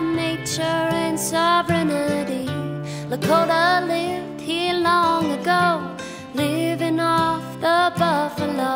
nature and sovereignty, Lakota lived here long ago, living off the buffalo.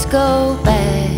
let's go back.